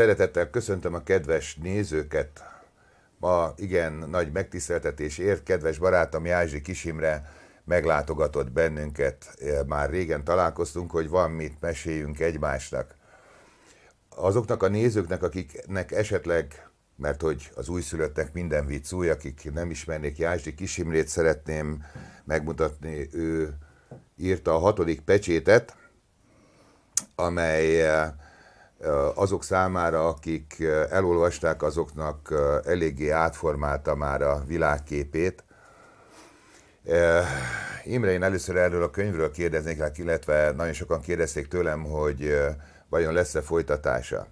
Szeretettel köszöntöm a kedves nézőket. Ma igen nagy megtiszteltetés ért, kedves barátom Jázsi Kisimre meglátogatott bennünket. Már régen találkoztunk, hogy van mit meséljünk egymásnak. Azoknak a nézőknek, akiknek esetleg, mert hogy az újszülöttek minden vicc új, akik nem ismernék Jázsi Kisimrét, szeretném megmutatni, ő írta a hatodik pecsétet, amely azok számára, akik elolvasták, azoknak eléggé átformálta már a világképét. Imre, én először erről a könyvről kérdeznék, illetve nagyon sokan kérdezték tőlem, hogy vajon lesz-e folytatása.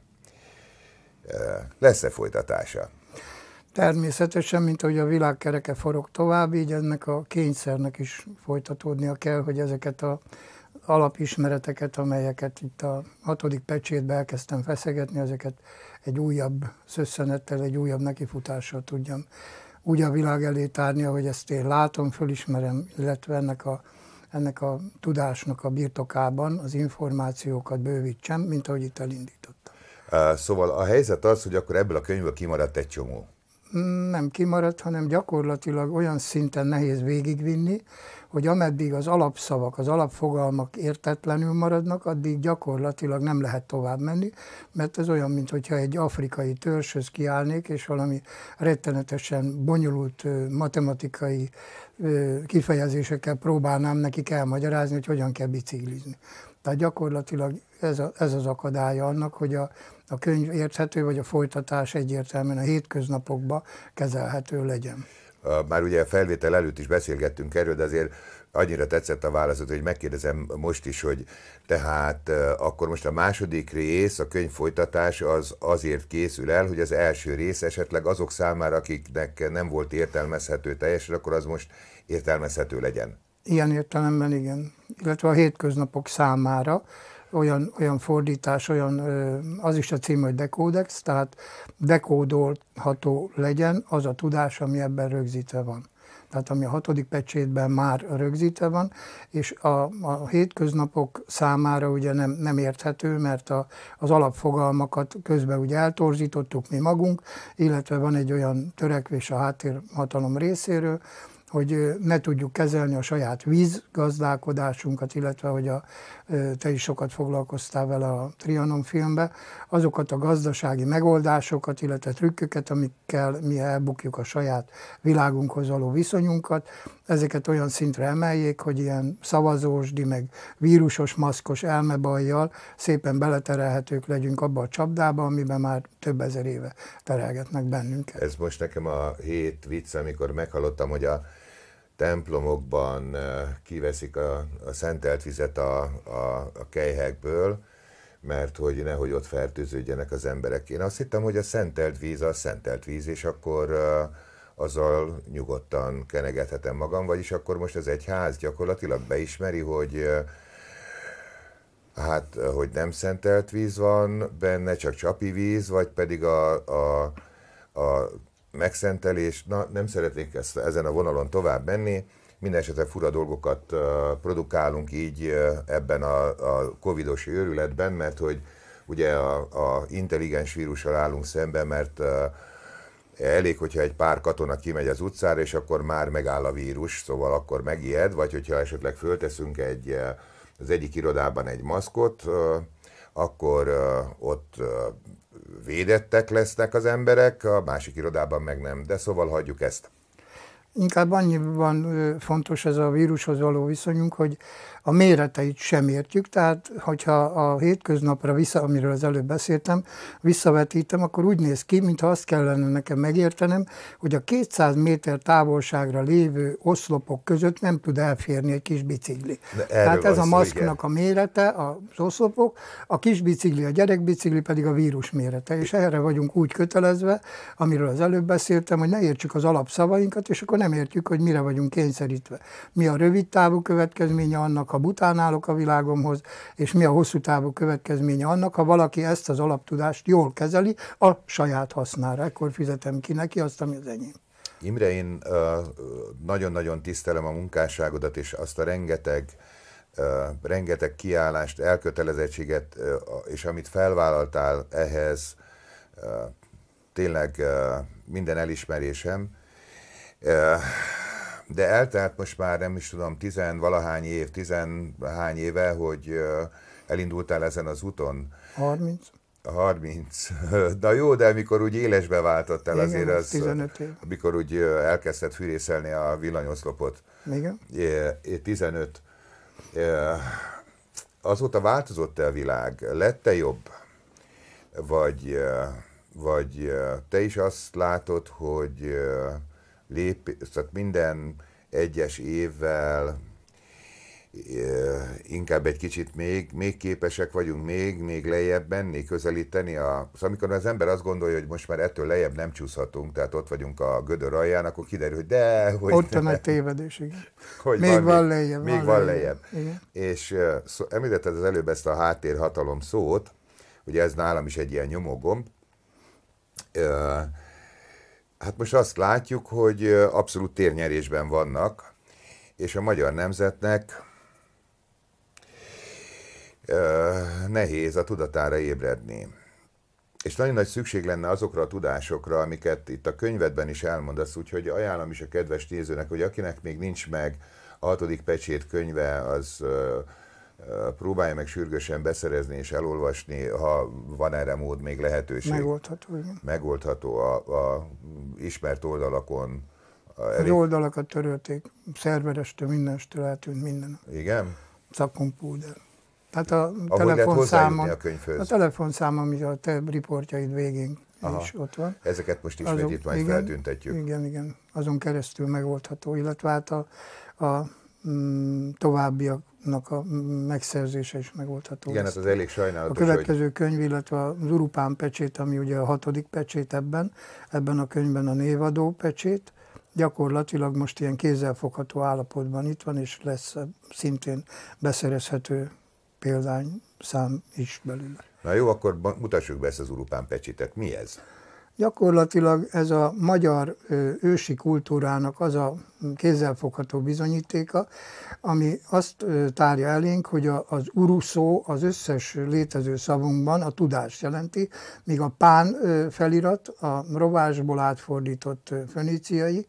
Lesz-e folytatása? Természetesen, mint ahogy a világkereke forog tovább, így ennek a kényszernek is folytatódnia kell, hogy ezeket a alapismereteket, amelyeket itt a hatodik pecsétbe elkezdtem feszegetni, ezeket egy újabb szösszenettel, egy újabb nekifutással tudjam úgy a világ elé tárni, ahogy ezt én látom, fölismerem, illetve ennek a, ennek a tudásnak a birtokában az információkat bővítsem, mint ahogy itt elindítottam. Szóval a helyzet az, hogy akkor ebből a könyvből kimaradt egy csomó. Nem kimaradt, hanem gyakorlatilag olyan szinten nehéz végigvinni, hogy ameddig az alapszavak, az alapfogalmak értetlenül maradnak, addig gyakorlatilag nem lehet tovább menni, mert ez olyan, mintha egy afrikai törzshöz kiállnék, és valami rettenetesen bonyolult matematikai kifejezésekkel próbálnám nekik elmagyarázni, hogy hogyan kell biciklizni. Tehát gyakorlatilag ez, a, ez az akadálya annak, hogy a, a könyv érthető, vagy a folytatás egyértelműen a hétköznapokba kezelhető legyen. Már ugye a felvétel előtt is beszélgettünk erről, de azért annyira tetszett a válaszot, hogy megkérdezem most is, hogy tehát akkor most a második rész, a könyv folytatás az azért készül el, hogy az első rész esetleg azok számára, akiknek nem volt értelmezhető teljesen, akkor az most értelmezhető legyen. Ilyen értelemben igen, illetve a hétköznapok számára olyan, olyan fordítás, olyan, az is a cím, hogy dekódex, tehát dekódolható legyen az a tudás, ami ebben rögzítve van. Tehát ami a hatodik pecsétben már rögzítve van, és a, a hétköznapok számára ugye nem, nem érthető, mert a, az alapfogalmakat közben ugye eltorzítottuk mi magunk, illetve van egy olyan törekvés a háttérhatalom részéről, hogy ne tudjuk kezelni a saját vízgazdálkodásunkat, illetve hogy a, te is sokat foglalkoztál vele a Trianon filmbe, azokat a gazdasági megoldásokat, illetve trükköket, amikkel mi elbukjuk a saját világunkhoz való viszonyunkat, ezeket olyan szintre emeljék, hogy ilyen szavazósdi, meg vírusos, maszkos elmebajjal szépen beleterelhetők legyünk abba a csapdába, amiben már több ezer éve terelgetnek bennünket. Ez most nekem a hét vicc, amikor meghallottam, hogy a templomokban kiveszik a, a szentelt vizet a, a, a kejhekből, mert hogy nehogy ott fertőződjenek az emberek. Én azt hittem, hogy a szentelt víz a szentelt víz, és akkor azzal nyugodtan kenegethetem magam, vagyis akkor most az egyház gyakorlatilag beismeri, hogy hát, hogy nem szentelt víz van benne, csak csapi víz, vagy pedig a, a, a megszentelés, na nem szeretnék ezt, ezen a vonalon tovább menni, minden esetre fura dolgokat produkálunk így ebben a, a covidos őrületben, mert hogy ugye a, a intelligens vírussal állunk szemben, mert elég, hogyha egy pár katona kimegy az utcára, és akkor már megáll a vírus, szóval akkor megijed, vagy hogyha esetleg fölteszünk egy, az egyik irodában egy maszkot, akkor ott védettek lesznek az emberek, a másik irodában meg nem. De szóval hagyjuk ezt. Inkább annyiban fontos ez a vírushoz való viszonyunk, hogy a méreteit sem értjük, tehát hogyha a hétköznapra vissza, amiről az előbb beszéltem, visszavetítem, akkor úgy néz ki, mintha azt kellene nekem megértenem, hogy a 200 méter távolságra lévő oszlopok között nem tud elférni egy kis bicikli. Tehát ez a maszknak a mérete, az oszlopok, a kis bicikli, a gyerekbicikli pedig a vírus mérete, és erre vagyunk úgy kötelezve, amiről az előbb beszéltem, hogy ne értsük az alapszavainkat, és akkor nem értjük, hogy mire vagyunk kényszerítve. Mi a rövid távú következménye annak, ha bután állok a világomhoz, és mi a hosszú távú következménye annak, ha valaki ezt az alaptudást jól kezeli a saját hasznára. Ekkor fizetem ki neki azt, ami az enyém. Imre, én nagyon-nagyon tisztelem a munkásságodat, és azt a rengeteg, rengeteg kiállást, elkötelezettséget, és amit felvállaltál ehhez, tényleg minden elismerésem. De eltelt most már nem is tudom, tizenvalahány év, tizenhány éve, hogy elindultál ezen az úton. 30. 30. Na jó, de amikor úgy élesbe váltottál Igen, azért az... 15 év. Amikor úgy elkezdted fűrészelni a villanyoszlopot. Igen. É, 15. Azóta változott-e a világ? Lette jobb? Vagy, vagy te is azt látod, hogy lép, tehát minden egyes évvel inkább egy kicsit még, még képesek vagyunk még, még lejjebb menni, közelíteni. A, szóval amikor az ember azt gondolja, hogy most már ettől lejjebb nem csúszhatunk, tehát ott vagyunk a gödör alján, akkor kiderül, hogy de, hogy Ott van egy tévedés, igen. hogy Még van lejjebb, Még van van lejjebb. lejjebb. Igen. És szó, említetted az előbb ezt a háttérhatalom szót, ugye ez nálam is egy ilyen nyomógomb. Hát most azt látjuk, hogy abszolút térnyerésben vannak, és a magyar nemzetnek nehéz a tudatára ébredni. És nagyon nagy szükség lenne azokra a tudásokra, amiket itt a könyvedben is elmondasz, úgyhogy ajánlom is a kedves nézőnek, hogy akinek még nincs meg a hatodik pecsét könyve, az próbálja meg sürgősen beszerezni és elolvasni, ha van erre mód, még lehetőség. Megoldható, igen. Megoldható a, a ismert oldalakon. A Az oldalakat törölték, szerverestől, mindenestől eltűnt minden. Igen? Szakkompúder. Tehát a telefonszámon, a könyvhöz. a telefonszám, ami a te riportjaid végén Aha. is ott van. Ezeket most ismét Azon- itt majd igen, feltüntetjük. Igen, igen, azon keresztül megoldható, illetve hát a, a mm, továbbiaknak a megszerzése is megoldható. Igen, hát az elég A sajnálatos, hogy következő könyv, illetve az Urupán pecsét, ami ugye a hatodik pecsét ebben, ebben a könyvben a névadó pecsét, gyakorlatilag most ilyen kézzelfogható állapotban itt van, és lesz szintén beszerezhető példányszám is belőle. Na jó, akkor mutassuk be ezt az urupán pecsitet. Mi ez? Gyakorlatilag ez a magyar ősi kultúrának az a kézzelfogható bizonyítéka, ami azt tárja elénk, hogy az uru szó az összes létező szavunkban a tudást jelenti, míg a pán felirat, a rovásból átfordított föníciai,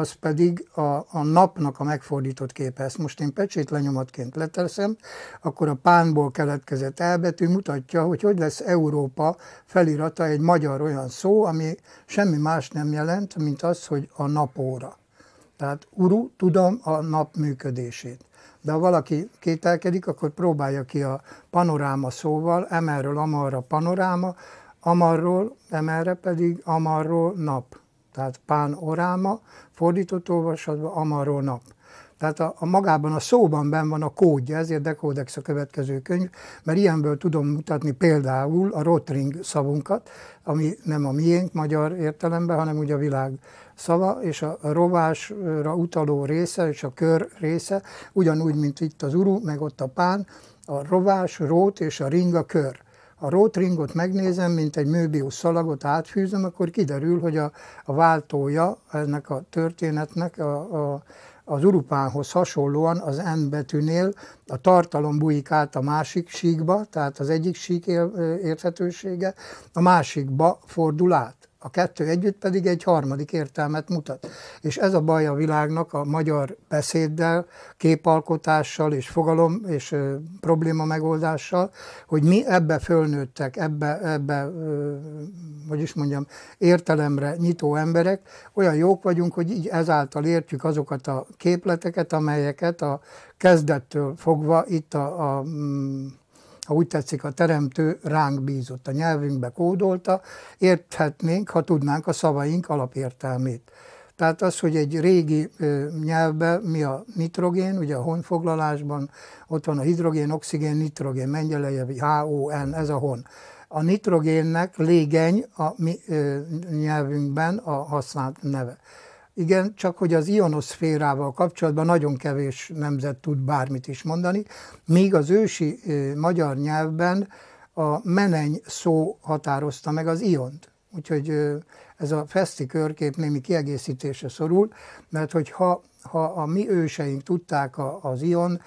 az pedig a, a napnak a megfordított képe. Ezt most én pecsét lenyomatként leteszem, akkor a pánból keletkezett elbetű mutatja, hogy hogy lesz Európa felirata egy magyar olyan szó, ami semmi más nem jelent, mint az, hogy a napóra. Tehát uru, tudom a nap működését. De ha valaki kételkedik, akkor próbálja ki a panoráma szóval, emelről amarra panoráma, amarról, emelre pedig amarról nap. Tehát pánoráma, fordított olvasatban amarról nap. Tehát a, a magában, a szóban ben van a kódja, ezért Decódex a következő könyv, mert ilyenből tudom mutatni például a rotring szavunkat, ami nem a miénk magyar értelemben, hanem ugye a világ szava, és a rovásra utaló része, és a kör része, ugyanúgy, mint itt az uru, meg ott a pán, a rovás, rót és a ring a kör. A rótringot megnézem, mint egy Möbius szalagot átfűzöm, akkor kiderül, hogy a, a váltója ennek a történetnek a, a, az urupánhoz hasonlóan az N betűnél a tartalom bújik át a másik síkba, tehát az egyik sík ér- érthetősége a másikba fordul át. A kettő együtt pedig egy harmadik értelmet mutat. És ez a baj a világnak a magyar beszéddel, képalkotással és fogalom és ö, probléma megoldással, hogy mi ebbe fölnőttek, ebbe, ebbe ö, hogy is mondjam, értelemre nyitó emberek, olyan jók vagyunk, hogy így ezáltal értjük azokat a képleteket, amelyeket a kezdettől fogva itt a, a mm, ha úgy tetszik, a teremtő ránk bízott, a nyelvünkbe kódolta, érthetnénk, ha tudnánk a szavaink alapértelmét. Tehát az, hogy egy régi nyelvben mi a nitrogén, ugye a honfoglalásban ott van a hidrogén, oxigén, nitrogén, mengyelejevi, HON, ez a hon. A nitrogénnek légeny a mi nyelvünkben a használt neve. Igen, csak hogy az ionoszférával kapcsolatban nagyon kevés nemzet tud bármit is mondani, míg az ősi magyar nyelvben a meneny szó határozta meg az iont. Úgyhogy ez a feszti körkép némi kiegészítése szorul, mert hogyha ha a mi őseink tudták az ion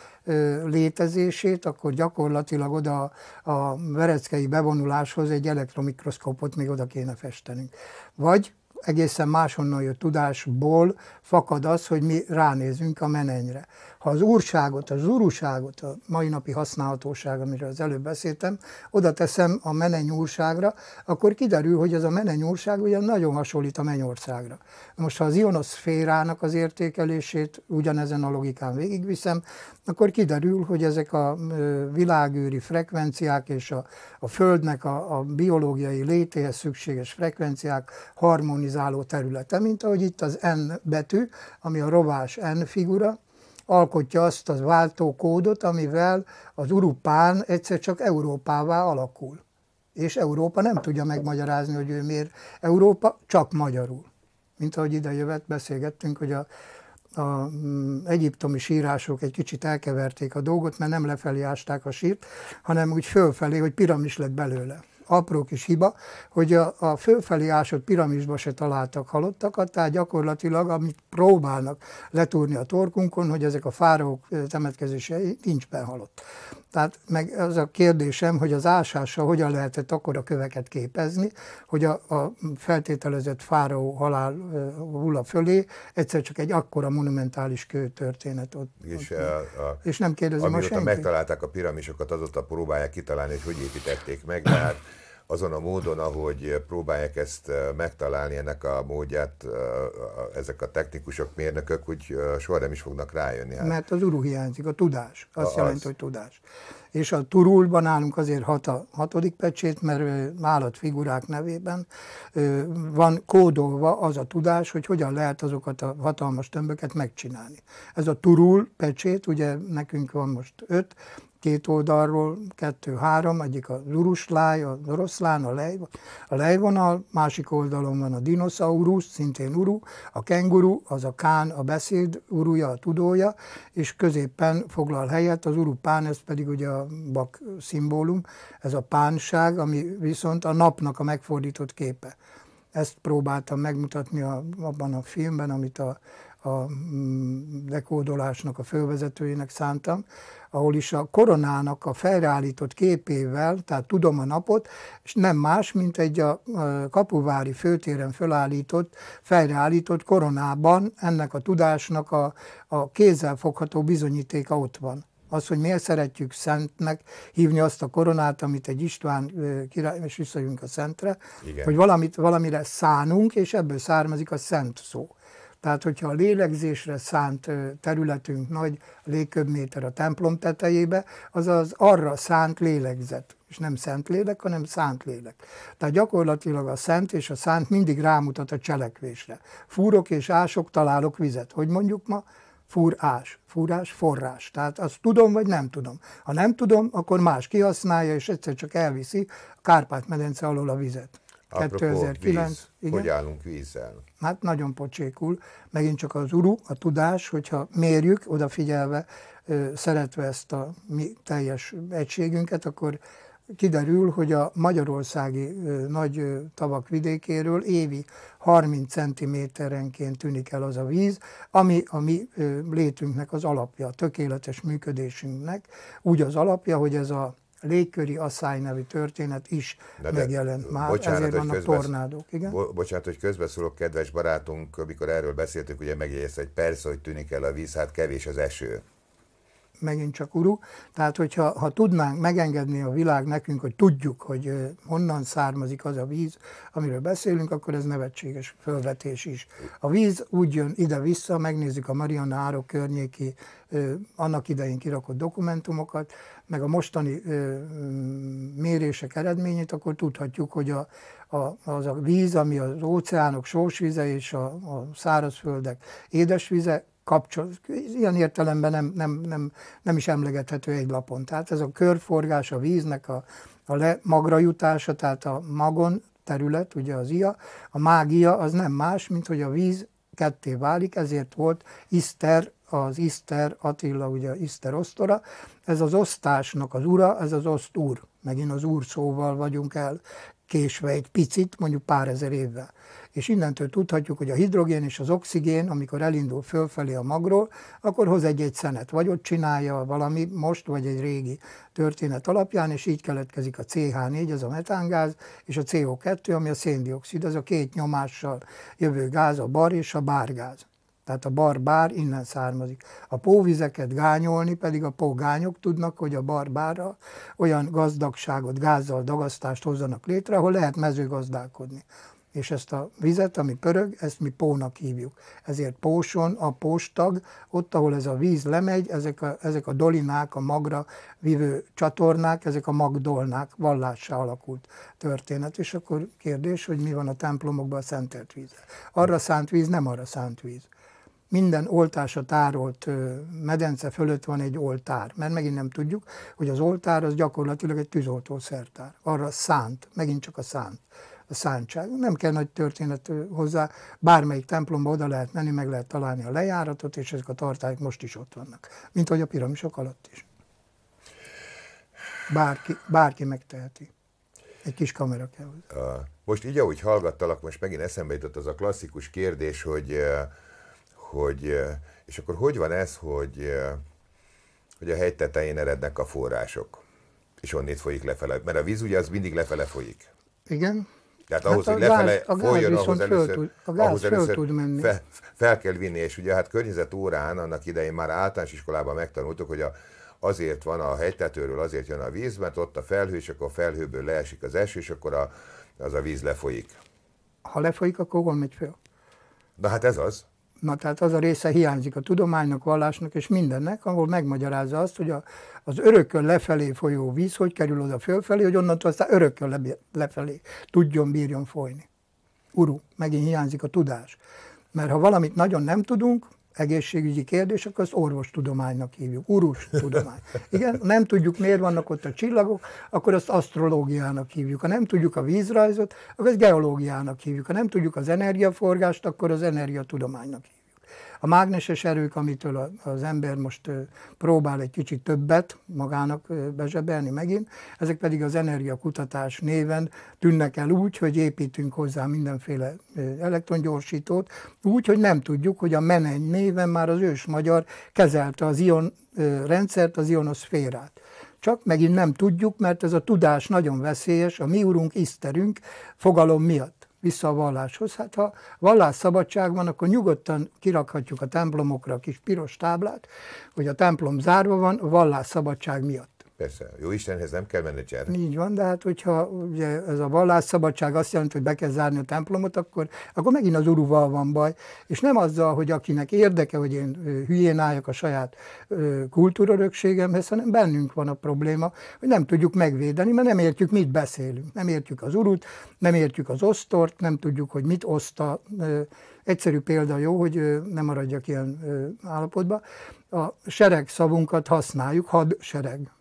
létezését, akkor gyakorlatilag oda a vereckei bevonuláshoz egy elektromikroszkópot még oda kéne festenünk. Vagy egészen máshonnan jött tudásból fakad az, hogy mi ránézünk a menenyre. Ha az úrságot, az uruságot, a mai napi használhatóság, amiről az előbb beszéltem, oda teszem a menenyúrságra, akkor kiderül, hogy ez a menenyúrság ugye nagyon hasonlít a mennyországra. Most ha az ionoszférának az értékelését ugyanezen a logikán végigviszem, akkor kiderül, hogy ezek a világűri frekvenciák és a, a Földnek a, a biológiai létéhez szükséges frekvenciák harmonizáló területe, mint ahogy itt az N betű, ami a rovás N figura, alkotja azt az váltókódot, amivel az Urupán egyszer csak Európává alakul. És Európa nem tudja megmagyarázni, hogy ő miért Európa, csak magyarul. Mint ahogy ide jövet, beszélgettünk, hogy a, a mm, egyiptomi sírások egy kicsit elkeverték a dolgot, mert nem lefelé ásták a sírt, hanem úgy fölfelé, hogy piramis lett belőle apró kis hiba, hogy a, a fölfelé ásott piramisba se találtak halottakat, tehát gyakorlatilag, amit próbálnak letúrni a torkunkon, hogy ezek a fáraók temetkezései nincs behalott. Tehát meg az a kérdésem, hogy az ásással hogyan lehetett akkor a köveket képezni, hogy a, a feltételezett fáraó halál hulla fölé egyszer csak egy akkora monumentális kő történet ott. És, ott, a, a, és nem kérdezi ma senki. megtalálták a piramisokat, azóta próbálják kitalálni, hogy hogy építették meg, hát azon a módon, ahogy próbálják ezt megtalálni, ennek a módját ezek a technikusok, mérnökök, úgy soha nem is fognak rájönni. Hát. Mert az uru hiányzik, a tudás. Azt a, jelenti, az. hogy tudás. És a turulban nálunk azért hat a hatodik pecsét, mert állatfigurák nevében van kódolva az a tudás, hogy hogyan lehet azokat a hatalmas tömböket megcsinálni. Ez a turul pecsét, ugye nekünk van most öt, két oldalról, kettő-három, egyik az urusláj, a oroszlán, a, lej, a lejvonal, másik oldalon van a dinoszaurusz, szintén uru, a kenguru, az a kán, a beszéd uruja, a tudója, és középen foglal helyet az urupán, ez pedig ugye a bak szimbólum, ez a pánság, ami viszont a napnak a megfordított képe. Ezt próbáltam megmutatni a, abban a filmben, amit a, a mm, dekódolásnak a fővezetőjének szántam, ahol is a koronának a felreállított képével, tehát tudom a napot, és nem más, mint egy a kapuvári főtéren felállított, felreállított koronában ennek a tudásnak a, a fogható bizonyítéka ott van az, hogy miért szeretjük szentnek hívni azt a koronát, amit egy István király, és visszajönk a szentre, Igen. hogy valamit, valamire szánunk, és ebből származik a szent szó. Tehát, hogyha a lélegzésre szánt területünk nagy légköbméter a templom tetejébe, az az arra szánt lélegzet. És nem szent lélek, hanem szánt lélek. Tehát gyakorlatilag a szent és a szánt mindig rámutat a cselekvésre. Fúrok és ások, találok vizet. Hogy mondjuk ma? Fúrás, fúrás, forrás. Tehát azt tudom, vagy nem tudom. Ha nem tudom, akkor más kihasználja, és egyszer csak elviszi a Kárpát-medence alól a vizet. 2009. Víz. Igen? Hogy állunk vízzel? Hát nagyon pocsékul. Megint csak az uru, a tudás, hogyha mérjük, odafigyelve, szeretve ezt a mi teljes egységünket, akkor kiderül, hogy a magyarországi nagy tavak vidékéről évi 30 cm-enként tűnik el az a víz, ami a mi létünknek az alapja, a tökéletes működésünknek. Úgy az alapja, hogy ez a légköri asszály nevű történet is de, de, megjelent már, bocsánat, ezért vannak közbesz... tornádók. Igen? Bo- bocsánat, hogy közbeszólok, kedves barátunk, amikor erről beszéltük, ugye megjegyezte, hogy persze, hogy tűnik el a víz, hát kevés az eső megint csak uru. Tehát, hogyha ha tudnánk megengedni a világ nekünk, hogy tudjuk, hogy honnan származik az a víz, amiről beszélünk, akkor ez nevetséges felvetés is. A víz úgy jön ide-vissza, megnézzük a Mariana árok környéki annak idején kirakott dokumentumokat, meg a mostani mérések eredményét, akkor tudhatjuk, hogy a, a, az a víz, ami az óceánok sósvize és a, a szárazföldek édesvize, kapcsol, ilyen értelemben nem, nem, nem, nem is emlegethető egy lapon. Tehát ez a körforgás a víznek a, a le, magra jutása, tehát a magon terület, ugye az ia, a mágia az nem más, mint hogy a víz ketté válik, ezért volt Iszter az Iszter Attila, ugye Iszter osztora, ez az osztásnak az ura, ez az oszt úr. Megint az úr szóval vagyunk el késve egy picit, mondjuk pár ezer évvel. És innentől tudhatjuk, hogy a hidrogén és az oxigén, amikor elindul fölfelé a magról, akkor hoz egy-egy szenet, vagy ott csinálja valami most, vagy egy régi történet alapján, és így keletkezik a CH4, ez a metángáz, és a CO2, ami a széndiokszid, ez a két nyomással jövő gáz, a bar és a bárgáz. Tehát a bar-bár innen származik. A póvizeket gányolni pedig a pógányok tudnak, hogy a bar-bárra olyan gazdagságot, gázzal dagasztást hozzanak létre, ahol lehet mezőgazdálkodni. És ezt a vizet, ami pörög, ezt mi pónak hívjuk. Ezért póson a póstag, ott, ahol ez a víz lemegy, ezek a, ezek a dolinák, a magra vívő csatornák, ezek a magdolnák vallássá alakult történet. És akkor kérdés, hogy mi van a templomokban a szentelt víz. Arra szánt víz, nem arra szánt víz minden oltásra tárolt medence fölött van egy oltár, mert megint nem tudjuk, hogy az oltár az gyakorlatilag egy tűzoltó szertár. Arra szánt, megint csak a szánt, a szántság. Nem kell nagy történet hozzá, bármelyik templomba oda lehet menni, meg lehet találni a lejáratot, és ezek a tartályok most is ott vannak, mint hogy a piramisok alatt is. Bárki, bárki megteheti. Egy kis kamera kell hozzá. Most így, ahogy hallgattalak, most megint eszembe jutott az a klasszikus kérdés, hogy hogy, és akkor hogy van ez, hogy, hogy a hegy tetején erednek a források, és onnét folyik lefele, mert a víz ugye az mindig lefele folyik. Igen. Tehát ahhoz, hát hogy lefele gáz, folyjon, ahhoz először, tud, a gáz ahhoz először tud menni. Fel, fel kell vinni, és ugye hát környezet órán annak idején már általános iskolában megtanultuk, hogy a, azért van a hegytetőről, azért jön a víz, mert ott a felhő, és akkor a felhőből leesik az eső, és akkor a, az a víz lefolyik. Ha lefolyik, akkor hol megy fel? Na hát ez az. Na tehát az a része hiányzik a tudománynak, vallásnak és mindennek, ahol megmagyarázza azt, hogy a, az örökön lefelé folyó víz hogy kerül oda fölfelé, hogy onnantól aztán örökön le, lefelé tudjon, bírjon folyni. Uru, megint hiányzik a tudás. Mert ha valamit nagyon nem tudunk, egészségügyi kérdés, akkor azt orvostudománynak hívjuk, tudomány. Igen, nem tudjuk, miért vannak ott a csillagok, akkor azt asztrológiának hívjuk. Ha nem tudjuk a vízrajzot, akkor azt geológiának hívjuk. Ha nem tudjuk az energiaforgást, akkor az energiatudománynak hívjuk. A mágneses erők, amitől az ember most próbál egy kicsit többet magának bezsebelni megint, ezek pedig az energiakutatás néven tűnnek el úgy, hogy építünk hozzá mindenféle elektrongyorsítót, úgy, hogy nem tudjuk, hogy a meneny néven már az ős magyar kezelte az ion rendszert, az ionoszférát. Csak megint nem tudjuk, mert ez a tudás nagyon veszélyes, a mi urunk, iszterünk fogalom miatt vissza a valláshoz. Hát ha vallásszabadság van, akkor nyugodtan kirakhatjuk a templomokra a kis piros táblát, hogy a templom zárva van a vallásszabadság miatt. Persze, jó Istenhez nem kell menedzser. Így van, de hát hogyha ugye ez a vallásszabadság azt jelenti, hogy be kell zárni a templomot, akkor, akkor megint az uruval van baj. És nem azzal, hogy akinek érdeke, hogy én hülyén álljak a saját kultúrörökségemhez, hanem bennünk van a probléma, hogy nem tudjuk megvédeni, mert nem értjük, mit beszélünk. Nem értjük az urut, nem értjük az osztort, nem tudjuk, hogy mit oszta. Egyszerű példa jó, hogy nem maradjak ilyen állapotba. A sereg szavunkat használjuk, hadsereg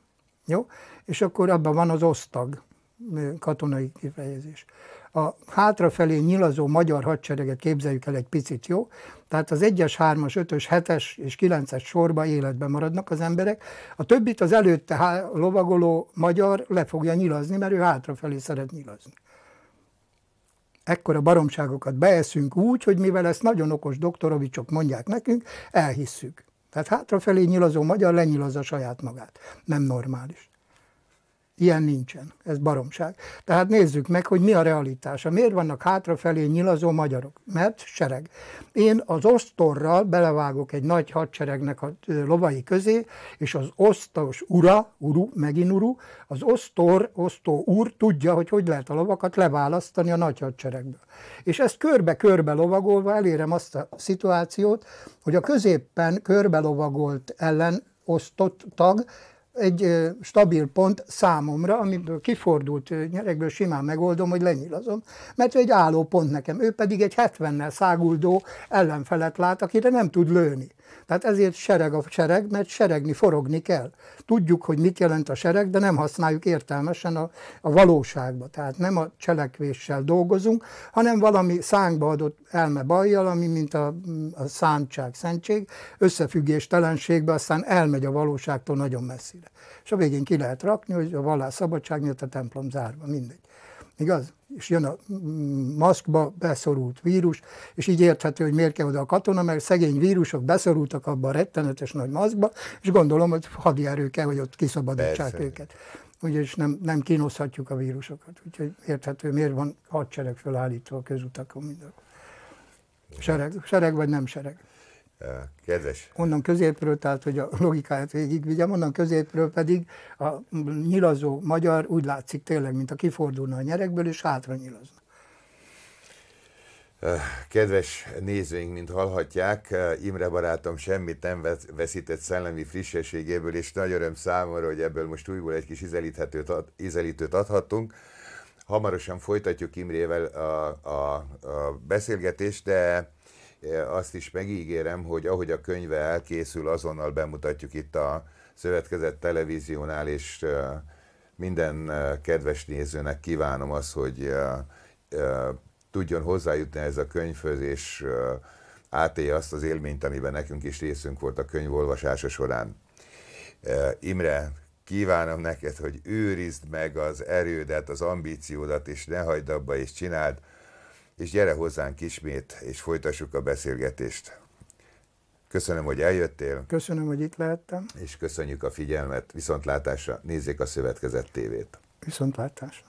jó? És akkor abban van az osztag, katonai kifejezés. A hátrafelé nyilazó magyar hadsereget képzeljük el egy picit, jó? Tehát az 1-es, 3-as, 5-ös, 7-es és 9-es sorba életben maradnak az emberek. A többit az előtte lovagoló magyar le fogja nyilazni, mert ő hátrafelé szeret nyilazni. Ekkora baromságokat beeszünk úgy, hogy mivel ezt nagyon okos doktorovicsok mondják nekünk, elhisszük. Tehát hátrafelé nyilazó magyar lenyilazza saját magát. Nem normális. Ilyen nincsen, ez baromság. Tehát nézzük meg, hogy mi a realitása. Miért vannak hátrafelé nyilazó magyarok? Mert sereg. Én az osztorral belevágok egy nagy hadseregnek a lovai közé, és az osztos ura, uru, megint uru, az osztor, osztó úr tudja, hogy hogy lehet a lovakat leválasztani a nagy hadseregből. És ezt körbe-körbe lovagolva elérem azt a szituációt, hogy a középpen körbe lovagolt ellen osztott tag egy stabil pont számomra, amiből kifordult nyerekből simán megoldom, hogy lenyilazom, mert egy álló pont nekem. Ő pedig egy 70-nel száguldó ellenfelet lát, akire nem tud lőni. Tehát ezért sereg a sereg, mert seregni, forogni kell. Tudjuk, hogy mit jelent a sereg, de nem használjuk értelmesen a, a valóságba. Tehát nem a cselekvéssel dolgozunk, hanem valami szánkba adott elme bajjal, ami mint a, a szántság, szentség, összefüggéstelenségbe, aztán elmegy a valóságtól nagyon messzire. És a végén ki lehet rakni, hogy a vallás szabadság miatt a templom zárva, mindegy. Igaz? És jön a maszkba beszorult vírus, és így érthető, hogy miért kell oda a katona, mert szegény vírusok beszorultak abba a rettenetes nagy maszkba, és gondolom, hogy erő kell, hogy ott kiszabadítsák Persze. őket. Úgyhogy nem, nem kínoszhatjuk a vírusokat. Úgyhogy érthető, miért van hadsereg felállítva a közutakon mindenhol. Sereg, sereg vagy nem sereg. Kedves. Onnan középről, tehát hogy a logikáját végigvigyem, onnan középről pedig a nyilazó magyar úgy látszik tényleg, mint a kifordulna a nyerekből, és hátra nyilazna. Kedves nézőink, mint hallhatják, Imre barátom semmit nem veszített szellemi frissességéből, és nagy öröm számomra, hogy ebből most újból egy kis ízelítőt adhattunk. Hamarosan folytatjuk Imrével a, a, a beszélgetést, de azt is megígérem, hogy ahogy a könyve elkészül, azonnal bemutatjuk itt a Szövetkezett Televíziónál, és minden kedves nézőnek kívánom az, hogy tudjon hozzájutni ez a könyvhöz, és átélje azt az élményt, amiben nekünk is részünk volt a könyv olvasása során. Imre, kívánom neked, hogy őrizd meg az erődet, az ambíciódat, és ne hagyd abba, és csináld, és gyere hozzánk ismét, és folytassuk a beszélgetést. Köszönöm, hogy eljöttél. Köszönöm, hogy itt lehettem. És köszönjük a figyelmet. Viszontlátásra nézzék a Szövetkezet tévét. Viszontlátásra.